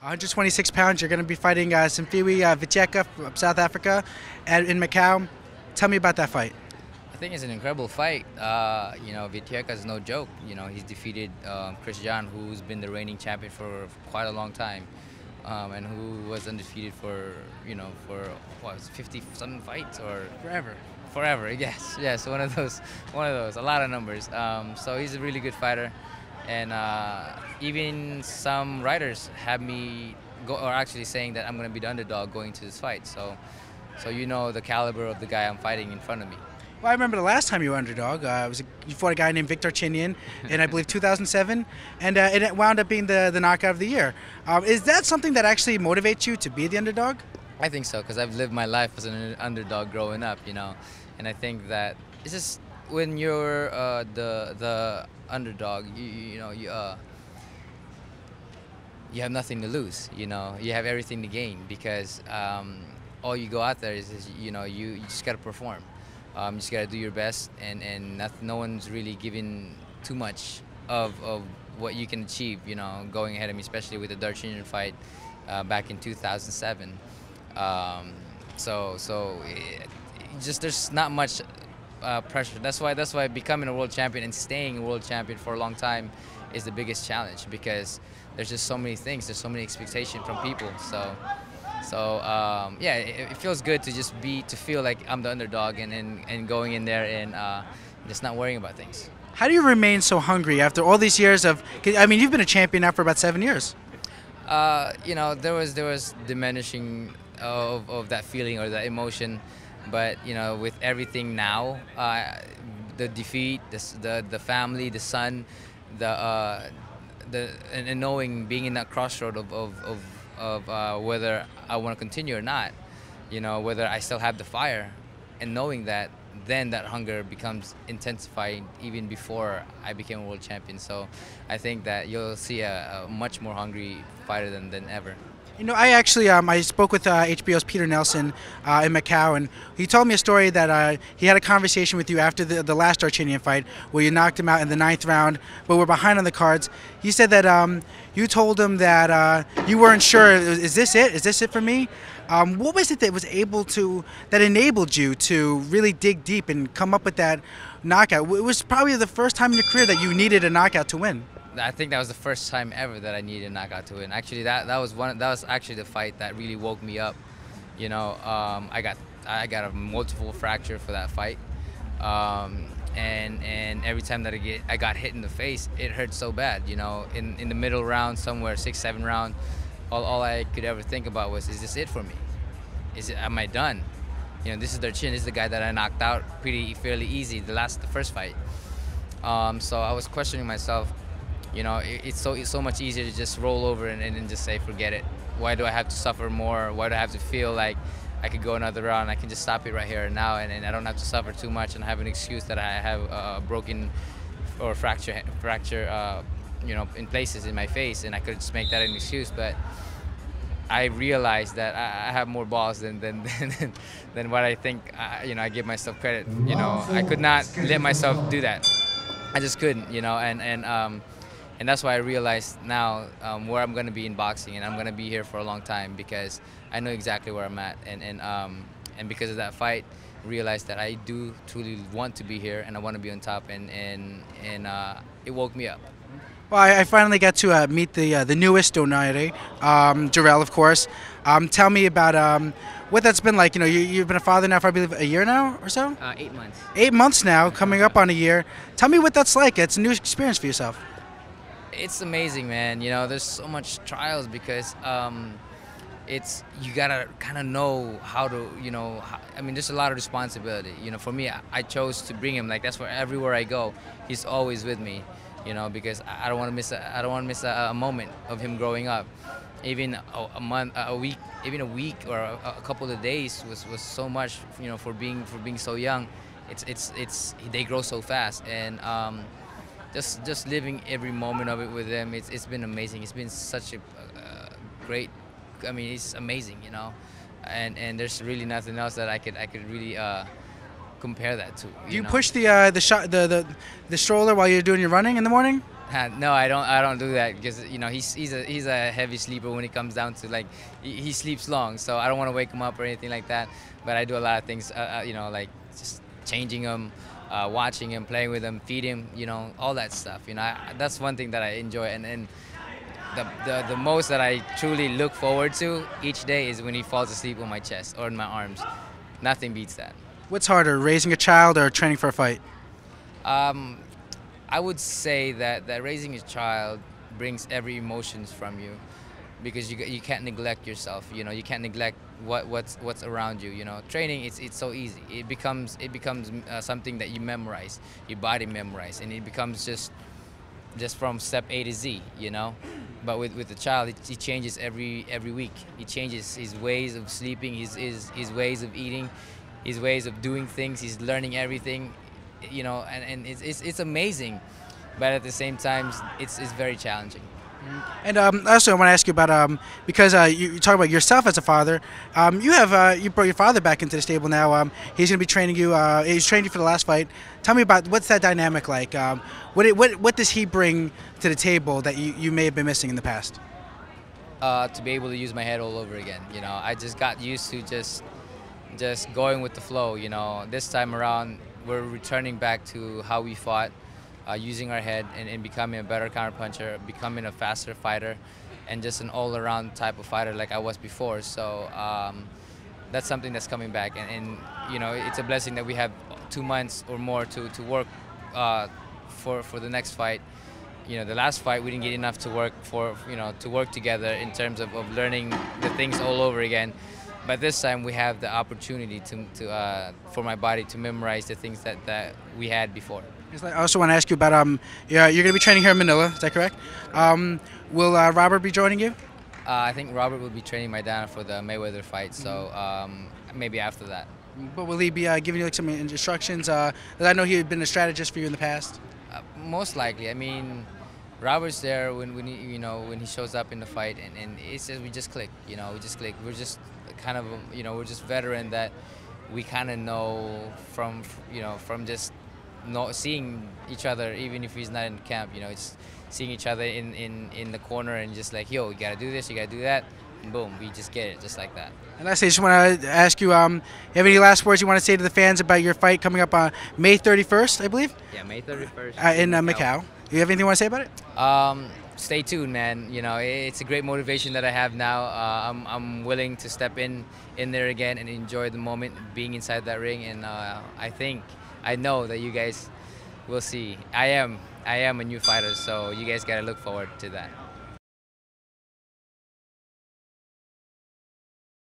126 pounds. You're going to be fighting uh, Simpiwe uh, Vetyeka from South Africa at, in Macau. Tell me about that fight. I think it's an incredible fight. Uh, you know, Vetyeka is no joke. You know, he's defeated um, Chris John, who's been the reigning champion for quite a long time, um, and who was undefeated for you know for what 50 some fights or Forever. forever. Yes, yes, one of those, one of those, a lot of numbers. Um, so he's a really good fighter, and uh, even some writers have me go, or actually saying that I'm going to be the underdog going to this fight. So, so you know the caliber of the guy I'm fighting in front of me. Well, I remember the last time you were underdog. Uh, it was a, you fought a guy named Vic Darchinian in I believe 2007, and uh, it wound up being the, the knockout of the year. Um, is that something that actually motivates you to be the underdog? I think so because I've lived my life as an underdog growing up, you know, and I think that it's just when you're uh, the the underdog, you, you know, you uh, you have nothing to lose, you know, you have everything to gain because um, all you go out there is, is you know, you, you just gotta perform, um, you just gotta do your best, and and not, no one's really giving too much of of what you can achieve, you know, going ahead of me, especially with the Darchinian fight uh, back in 2007. Um, so so it just there's not much uh, pressure. That's why that's why becoming a world champion and staying a world champion for a long time is the biggest challenge because there's just so many things. There's so many expectations from people. So so um, yeah, it, it, feels good to just be to feel like I'm the underdog and and, and going in there and uh, just not worrying about things. How do you remain so hungry after all these years of? I mean, you've been a champion now for about seven years. Uh, you know, there was there was diminishing of, of that feeling or that emotion. But you know, with everything now, uh, the defeat, the, the the family, the son, the uh, the and, and, knowing being in that crossroad of of, of, of uh, whether I want to continue or not, you know, whether I still have the fire, and knowing that, then that hunger becomes intensified even before I became a world champion. So I think that you'll see a, a much more hungry fighter than, than ever. You know, I actually um, I spoke with uh, HBO's Peter Nelson uh, in Macau, and he told me a story that uh, he had a conversation with you after the, the last Darchinian fight, where you knocked him out in the ninth round, but we're behind on the cards. He said that um, you told him that uh, you weren't sure. Is this it? Is this it for me? Um, what was it that was able to that enabled you to really dig deep and come up with that knockout? It was probably the first time in your career that you needed a knockout to win. I think that was the first time ever that I needed a knockout to win. Actually, that that was one. That was actually the fight that really woke me up. You know, um, I got I got a multiple fracture for that fight, um, and and every time that I get I got hit in the face, it hurt so bad. You know, in in the middle round, somewhere six seven round, all, all I could ever think about was, is this it for me? Is it am I done? You know, this is their chin. This is the guy that I knocked out pretty fairly easy the last the first fight. Um, so I was questioning myself you know, it, it's so it's so much easier to just roll over and, and just say forget it. Why do I have to suffer more? Why do I have to feel like I could go another round? I can just stop it right here and now, and, and I don't have to suffer too much and have an excuse that I have a broken or fracture fracture, uh, you know, in places in my face, and I could just make that an excuse, but. I realized that I have more balls than than, than, than what I think. I, you know, I give myself credit. You know, I could not let myself do that. I just couldn't. You know, and and um, and that's why I realized now um, where I'm going to be in boxing, and I'm going to be here for a long time because I know exactly where I'm at, and and um, and because of that fight, realized that I do truly want to be here, and I want to be on top, and and and uh, it woke me up. Well, I, I finally got to uh, meet the uh, the newest Donaire, um, Jarrell, of course. Um, tell me about um, what that's been like. You know, you, have been a father now for I believe a year now or so. Uh, eight months. Eight months now, coming up on a year. Tell me what that's like. It's a new experience for yourself it's amazing, man. You know, there's so much trials because um, it's you gotta kind of know how to, you know. How, I mean, there's a lot of responsibility. You know, for me, I, I chose to bring him. Like that's where everywhere I go, he's always with me. You know, because I don't want to miss. A, I don't want to miss a, a, moment of him growing up. Even a, a, month, a week, even a week or a, a couple of days was, was so much. You know, for being for being so young, it's it's it's they grow so fast and. Um, just just living every moment of it with them. It's it's been amazing. It's been such a uh, great. I mean, it's amazing, you know, and and there's really nothing else that I could I could really uh, compare that to. You, you know? push the uh, the shot the, the the stroller while you're doing your running in the morning. no, I don't. I don't do that because you know he's he's a he's a heavy sleeper when it comes down to like he, he sleeps long, so I don't want to wake him up or anything like that. But I do a lot of things, uh, uh, you know, like just changing him, uh, watching him, playing with him, feed him, you know, all that stuff. You know, I, that's one thing that I enjoy, and and the, the the most that I truly look forward to each day is when he falls asleep on my chest or in my arms. Nothing beats that. What's harder, raising a child or training for a fight? Um, I would say that, that raising a child brings every emotions from you because you, you can't neglect yourself you know you can't neglect what what's what's around you you know. Training it's it's so easy. It becomes it becomes uh, something that you memorize your body memorize and it becomes just just from step A to Z you know. But with with the child it, changes every every week. He changes his ways of sleeping his, his his ways of eating his ways of doing things he's learning everything you know, and, and it's, it's, it's amazing, but at the same time, it's, it's very challenging. And um, also, I want to ask you about um, because uh, you, you talk about yourself as a father. Um, you have uh, you brought your father back into the stable now. Um, he's going to be training you. Uh, he's trained you for the last fight. Tell me about what's that dynamic like. Um, what, what what does he bring to the table that you, you may have been missing in the past? Uh, to be able to use my head all over again. You know, I just got used to just just going with the flow. You know, this time around, we're returning back to how we fought, uh, using our head and, and, becoming a better counterpuncher, becoming a faster fighter, and just an all-around type of fighter like I was before. So um, that's something that's coming back, and, and, you know it's a blessing that we have two months or more to to work uh, for for the next fight. You know, the last fight we didn't get enough to work for, you know, to work together in terms of, of learning the things all over again. But this time we have the opportunity to, to uh, for my body to memorize the things that, that we had before. I also want to ask you about um, yeah, you're going to be training here in Manila. Is that correct? Um, will uh, Robert be joining you? Uh, I think Robert will be training Maidana for the Mayweather fight. So mm-hmm. um, maybe after that. But will he be uh, giving you like some instructions? Uh, I know he had been a strategist for you in the past. Uh, most likely. I mean, Robert's there when, when he, you know when he shows up in the fight, and, and it says we just click. You know, we just click. We're just kind of you know we're just veteran that we kind of know from you know from just not seeing each other even if he's not in camp. You know, it's seeing each other in, in, in the corner and just like yo, you gotta do this, you gotta do that. And boom, we just get it, just like that. And lastly, I just want to ask you, um, you have any last words you want to say to the fans about your fight coming up on May 31st, I believe? Yeah, May 31st. Uh, in uh, Macau. You have anything you want to say about it? Um, stay tuned, man. You know, it's a great motivation that I have now. Uh, I'm, I'm willing to step in in there again and enjoy the moment being inside that ring. And uh, I think, I know that you guys will see. I am, I am a new fighter, so you guys gotta look forward to that.